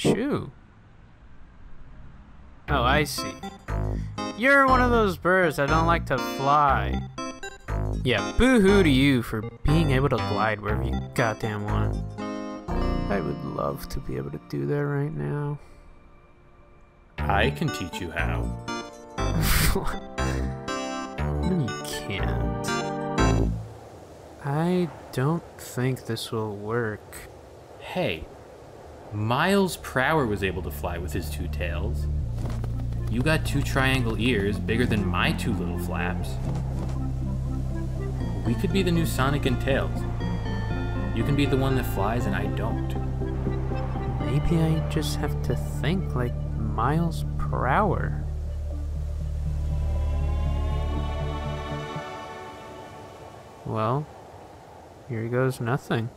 Shoo. Oh, I see. You're one of those birds that don't like to fly. Yeah, boo-hoo to you for being able to glide wherever you goddamn want. I would love to be able to do that right now. I can teach you how. I don't think this will work. Hey, Miles Prower was able to fly with his two tails. You got two triangle ears bigger than my two little flaps. We could be the new Sonic and Tails. You can be the one that flies and I don't. Maybe I just have to think like Miles Prower. Well, here goes nothing.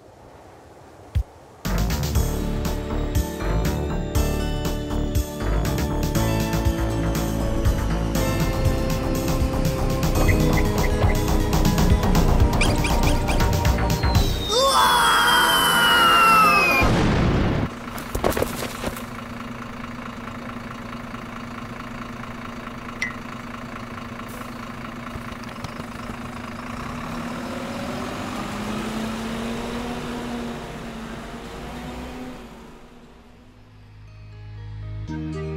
You.